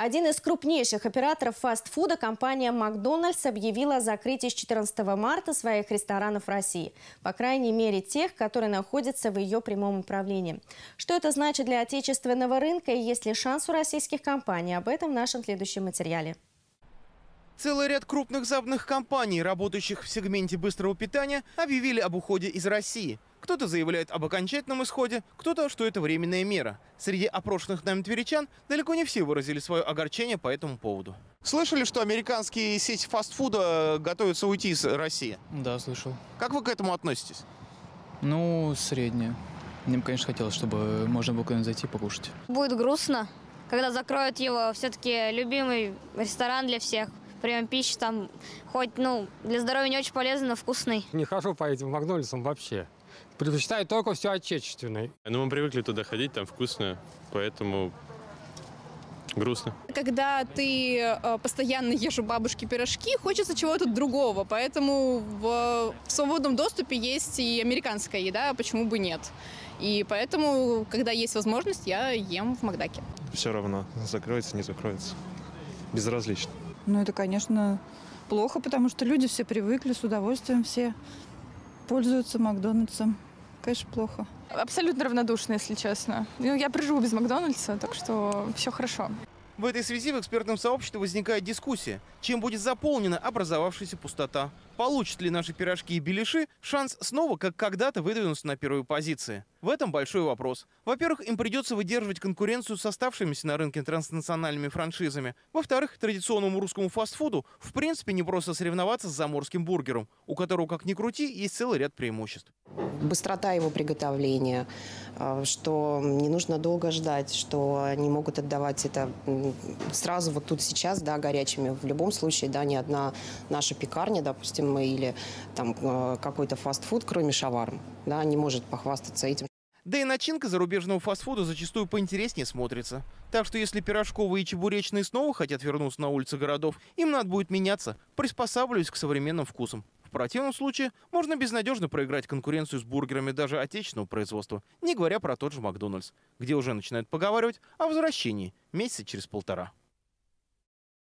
Один из крупнейших операторов фастфуда, компания «Макдональдс», объявила о закрытии с 14 марта своих ресторанов России. По крайней мере, тех, которые находятся в ее прямом управлении. Что это значит для отечественного рынка и есть ли шанс у российских компаний? Об этом в нашем следующем материале. Целый ряд крупных западных компаний, работающих в сегменте быстрого питания, объявили об уходе из России. Кто-то заявляет об окончательном исходе, кто-то, что это временная мера. Среди опрошенных нами тверичан далеко не все выразили свое огорчение по этому поводу. Слышали, что американские сети фастфуда готовятся уйти из России? Да, слышал. Как вы к этому относитесь? Ну, среднее. Мне бы, конечно, хотелось, чтобы можно было куда-нибудь зайти покушать. Будет грустно, когда закроют его все-таки любимый ресторан для всех. Прием пищи там хоть, ну, для здоровья не очень полезный, но вкусный. Не хожу по этим Макдональдсам вообще. Предпочитаю только все отечественное. Ну, мы привыкли туда ходить, там вкусно, поэтому грустно. Когда ты э, постоянно ешь у бабушки пирожки, хочется чего-то другого. Поэтому в, в свободном доступе есть и американская еда, почему бы нет. И поэтому, когда есть возможность, я ем в Макдаке. Все равно, закроется, не закроется. Безразлично. Ну, это, конечно, плохо, потому что люди все привыкли, с удовольствием все пользуются Макдональдсом. Конечно, плохо. Абсолютно равнодушно, если честно. Ну, я проживу без Макдональдса, так что все хорошо. В этой связи в экспертном сообществе возникает дискуссия, чем будет заполнена образовавшаяся пустота. Получат ли наши пирожки и беляши шанс снова, как когда-то, выдвинуться на первые позиции? В этом большой вопрос. Во-первых, им придется выдерживать конкуренцию с оставшимися на рынке транснациональными франшизами. Во-вторых, традиционному русскому фастфуду в принципе не просто соревноваться с заморским бургером, у которого, как ни крути, есть целый ряд преимуществ. Быстрота его приготовления, э, что не нужно долго ждать, что они могут отдавать это сразу вот тут сейчас, да, горячими. В любом случае, да, ни одна наша пекарня, допустим, или там э, какой-то фастфуд, кроме шаварм, да, не может похвастаться этим. Да и начинка зарубежного фастфуда зачастую поинтереснее смотрится. Так что если пирожковые и чебуречные снова хотят вернуться на улицы городов, им надо будет меняться, приспосабливаясь к современным вкусам. В противном случае можно безнадежно проиграть конкуренцию с бургерами даже отечественного производства, не говоря про тот же Макдональдс, где уже начинают поговаривать о возвращении месяца через полтора.